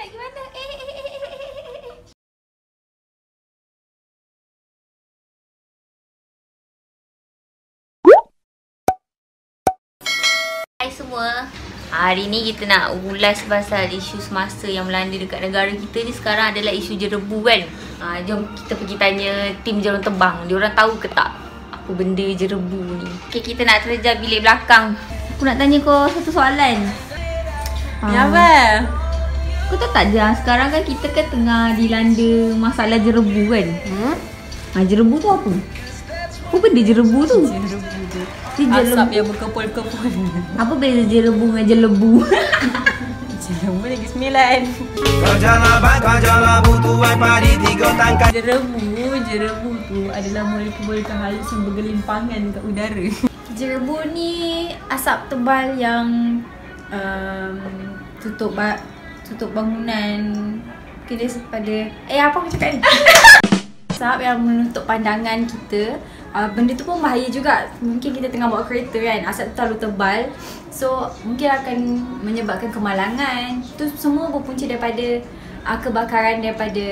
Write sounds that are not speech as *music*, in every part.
nak pergi mana? Eh, eh, eh, eh, eh, eh. Hai semua. Hari ni kita nak ulas pasal isu semasa yang melanda dekat negara kita ni sekarang adalah isu jerebu kan. Ha, jom kita pergi tanya tim jarum terbang. Dia orang tahu ke tak apa benda jerebu ni? Okay, kita nak terjah bilik belakang. Aku nak tanya kau satu soalan. Ya apa? Kau tahu tak Jan, sekarang kan kita kan tengah dilanda masalah jerebu kan? Hmm? Ha, jerebu tu apa? Apa benda jerebu tu? Jerebu tu. Dia Asap jerebu. yang berkepul-kepul. Apa beza jerebu dengan jelebu? *laughs* Jerebu lagi sembilan. Padi tiga tangkai Jerebu, jerebu tu adalah molekul-molekul halus yang bergelimpangan kat udara. *laughs* Jerebu ni asap tebal yang um, tutup ba- tutup bangunan. Dia pada eh apa aku cakap ni? *laughs* Asap yang menutup pandangan kita uh, benda tu pun bahaya juga. Mungkin kita tengah bawa kereta kan asap tu terlalu tebal. So mungkin akan menyebabkan kemalangan. Tu semua berpunca daripada uh, kebakaran daripada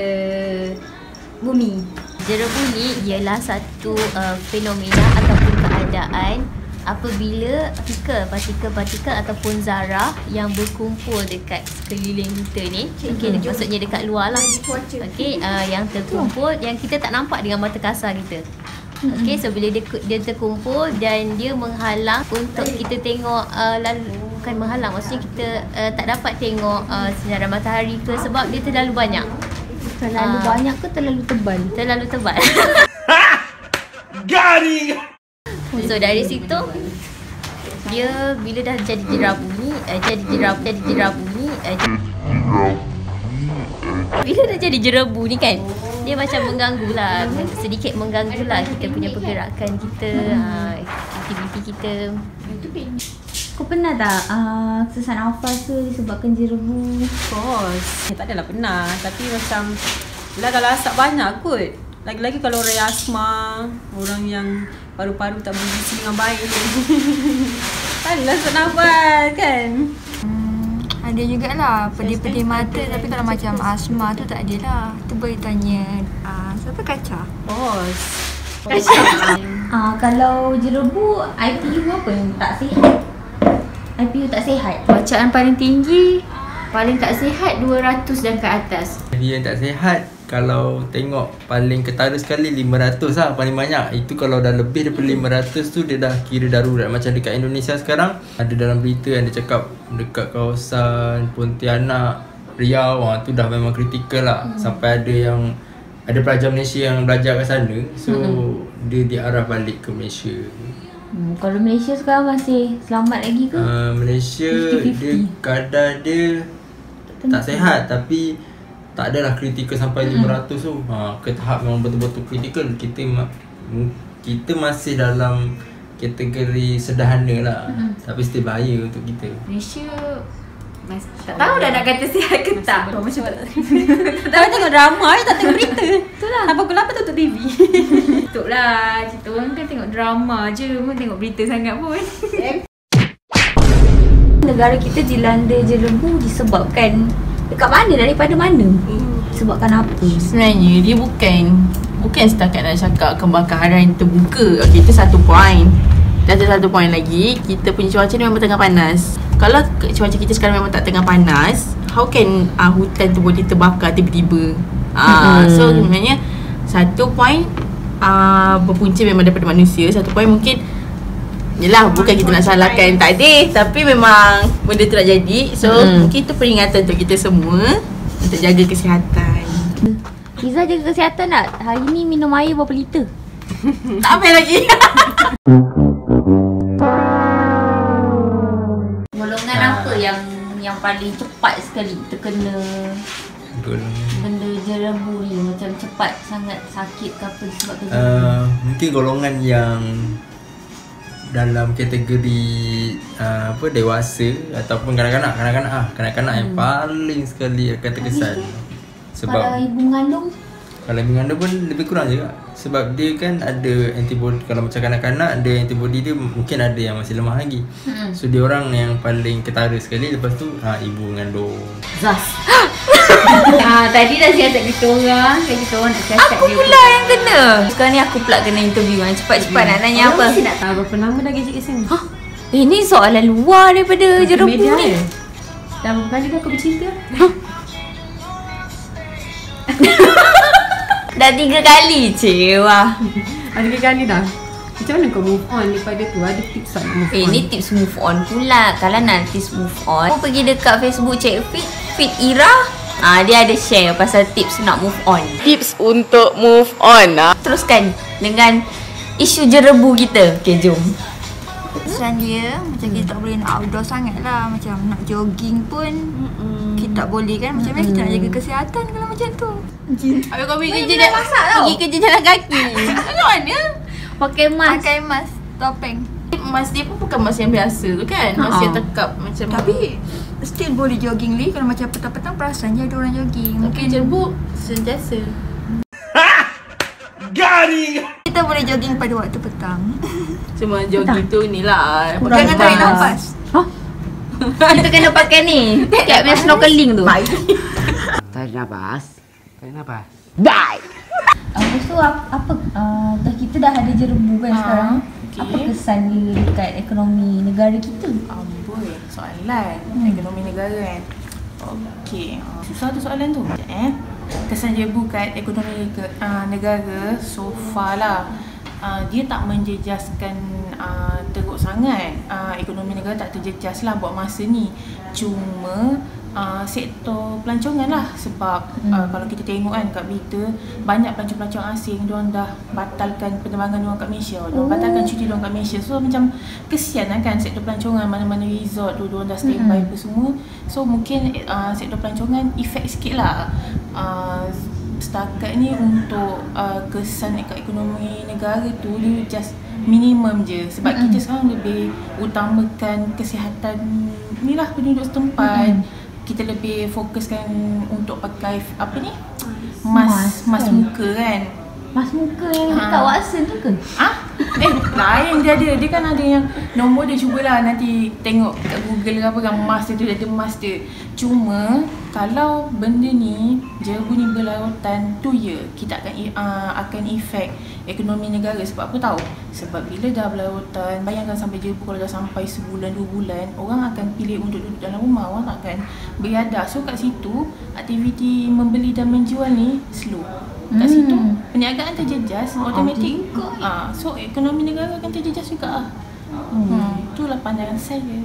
bumi. Jerebu ni ialah satu uh, fenomena ataupun keadaan apabila partikel-partikel ataupun zarah yang berkumpul dekat sekeliling kita ni. Okey maksudnya dekat luar lah. Okey uh, yang terkumpul yang kita tak nampak dengan mata kasar kita. Okey so bila dia dia terkumpul dan dia menghalang untuk kita tengok uh, lalu bukan menghalang maksudnya kita uh, tak dapat tengok uh, sinaran matahari ke sebab dia terlalu banyak. Terlalu Ah. banyak ke terlalu tebal? terlalu tebal. *laughs* Garing So dari situ dia bila dah jadi jerabu ni eh, jadi jerabu jadi jerabu ni eh, bila dah jadi jerebu ni kan dia macam mengganggu lah sedikit mengganggu lah kita punya pergerakan kita uh, aktiviti kita Kau pernah tak uh, sesak nafas ke disebabkan jerebu? Of course. Eh, tak adalah pernah. Tapi macam Yelah kalau asap banyak kot. Lagi-lagi kalau orang yang asma, orang yang paru-paru tak berfungsi dengan baik. *laughs* kan lah sesak nafas kan. Hmm, ada jugalah pedih-pedih mata tapi kalau macam asma tu tak ada lah. Tu boleh tanya uh, siapa kaca? Bos. *laughs* Ah, kalau jerebu, IPU apa yang tak sihat? IPU tak sihat. Bacaan paling tinggi paling tak sihat 200 dan ke atas. Dia yang tak sihat kalau tengok paling ketara sekali 500 lah paling banyak Itu kalau dah lebih daripada 500 tu dia dah kira darurat Macam dekat Indonesia sekarang Ada dalam berita yang dia cakap Dekat kawasan Pontianak Riau ah, tu dah memang kritikal lah hmm. Sampai ada yang Ada pelajar Malaysia yang belajar kat sana So hmm. dia diarah balik ke Malaysia Hmm, kalau Malaysia sekarang masih selamat lagi ke? uh, Malaysia 50-50. dia kadar dia tak sihat tapi tak adalah kritikal sampai Hmm. 500 tu. Ha ke tahap memang betul-betul kritikal kita ma- kita masih dalam kategori sederhana lah. Hmm. Tapi still bahaya untuk kita. Malaysia Mas, tak tahu dah nak kata sihat ke tak. Macam Tak tengok drama je tak tengok berita. Itulah. Sampai pukul *laughs* 8 tutup TV. Betul lah. Kita orang kan tengok drama je. Pun tengok berita sangat pun. Negara kita dilanda jerebu disebabkan dekat mana? Daripada mana? Disebabkan apa? Sebenarnya dia bukan Bukan setakat nak cakap kebakaran terbuka. Okay itu satu point. Dan ada satu point lagi Kita punya cuaca ni memang tengah panas. Kalau cuaca kita sekarang memang tak tengah panas How can uh, hutan tu boleh terbakar tiba-tiba? Uh, Hmm. So sebenarnya Satu point uh, Berpunca memang daripada manusia. Satu point mungkin Yelah bukan kita nak salahkan takdir Tapi memang benda tu nak jadi So Hmm. mungkin itu peringatan untuk kita semua Untuk jaga kesihatan Izzah jaga kesihatan tak? Hari ni minum air berapa liter? *laughs* Tak apa lagi Golongan Ah. apa yang yang paling cepat sekali terkena Golongan benda jerebu ni macam cepat sangat sakit ke apa disebabkan jerebu? Uh, mungkin golongan yang dalam kategori uh, apa dewasa ataupun kanak-kanak. Kanak-kanak ah kanak-kanak yang paling sekali akan terkesan. Kalau sebab ibu mengandung? Kalau mengandung pun lebih kurang juga. Sebab dia kan ada antibody Kalau macam kanak-kanak Ada antibody dia mungkin ada yang masih lemah lagi. Hmm. So dia orang yang paling ketara sekali. Lepas tu ha, ibu mengandung. Zas *laughs* ah, tadi dah siasat kita orang, kita orang nak siasat Aku pula yang kena. Sekarang ni aku pula kena interview kan. Cepat-cepat nak tanya apa. Orang mesti nak tahu berapa lama dah gadget kat sini. Hah? Eh ni soalan luar daripada jerebu Media ni. dia. Dah berapa kali dah kau bercinta? *laughs* Dah tiga kali cewa. Ada tiga kali dah. Macam mana kau move on daripada tu? Ada tips tak nak move Eh on? ni tips move on pula. Kalau nanti move on, kau pergi dekat Facebook check feed feed Ira. Ah dia ada share pasal tips nak move on. Tips untuk move on ah. Teruskan dengan isu jerebu kita. Okay jom. Kesan dia macam kita tak boleh nak outdoor sangat lah Macam nak jogging pun mm kita tak boleh kan Macam mana kita nak jaga kesihatan kalau macam tu Habis kau pergi kerja dah masak tau. Pergi kerja jalan kaki. *laughs* Macam mana? Pakai mask. Pakai mask, topeng Mas dia pun bukan mas yang biasa tu kan Mas Ha. yang tekap macam Tapi still boleh jogging li Kalau macam petang-petang perasan je ada orang jogging. Mungkin jerbuk sentiasa. *laughs* Kita boleh jogging pada waktu petang. Cuma jogging tu ni lah Jangan tarik nafas. Kita kena pakai ni. *laughs* Kat punya snorkeling tu. Tarik nafas. Tarik nafas. Lepas tu? Apa, apa? Uh, dah kita dah ada jerebu kan Ah, sekarang. Okey. Apa kesan dia dekat ekonomi negara kita? Amboi, soalan hmm. ekonomi negara kan. Okey, uh, susah tu soalan tu. Sekejap eh. Kesan jebu kat ekonomi uh, negara so far lah. Uh, dia tak menjejaskan uh, teruk sangat uh, Ekonomi negara tak terjejas lah buat masa ni Cuma uh, sektor pelancongan lah Sebab hmm. uh, kalau kita tengok kan kat berita Banyak pelancong-pelancong asing Diorang dah batalkan penerbangan diorang kat Malaysia. Diorang batalkan cuti diorang kat Malaysia. So macam kesian lah kan sektor pelancongan Mana-mana resort tu diorang dah standby apa semua. So mungkin uh, sektor pelancongan efek sikit lah. Uh, setakat ni untuk uh, kesan dekat ekonomi negara tu dia just minimum je. Sebab mm-hmm. kita sekarang lebih utamakan kesihatan ni lah penduduk setempat. Mm-hmm. Kita lebih fokuskan untuk pakai apa ni? Mas mas kan? muka kan Mas muka yang Ha. dekat Watson tu ke? Ah, eh lain dia ada. Dia kan ada yang nombor dia cubalah nanti tengok kat Google ke apa kan mask dia tu dia ada mask dia. Cuma kalau benda ni jerebu ni berlarutan tu ya kita akan uh, akan efek ekonomi negara sebab apa tahu? Sebab bila dah berlarutan bayangkan sampai jerebu kalau dah sampai sebulan dua bulan orang akan pilih untuk duduk dalam rumah orang tak akan beriadah. So kat situ aktiviti membeli dan menjual ni slow. Kat Hmm. situ perniagaan terjejas automatik ah so ekonomi negara akan terjejas juga ah hmm. itulah pandangan saya.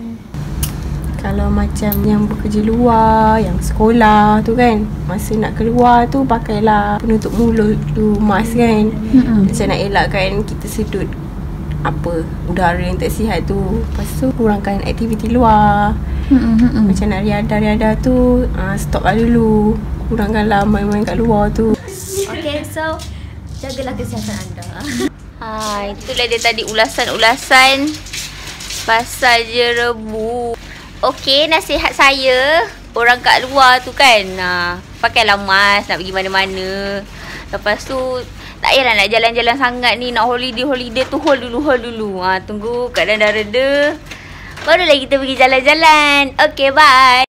Kalau macam yang bekerja luar, yang sekolah tu kan Masa nak keluar tu pakailah penutup mulut tu, mask kan. Mm-mm. Macam nak elakkan kita sedut apa udara yang tak sihat tu. Lepas tu kurangkan aktiviti luar. Hmm. Macam nak riadah-riadah tu uh, Stop lah dulu. Kurangkanlah main-main kat luar tu Okay, so jagalah kesihatan anda. Ha, itulah dia tadi ulasan-ulasan pasal jerebu. Okey, nasihat saya orang kat luar tu kan. Ha, pakailah mask nak pergi mana-mana. Lepas tu tak payahlah nak jalan-jalan sangat ni nak holiday-holiday tu hold dulu hold dulu. Ha, tunggu keadaan dah reda. Barulah kita pergi jalan-jalan. Okey, bye.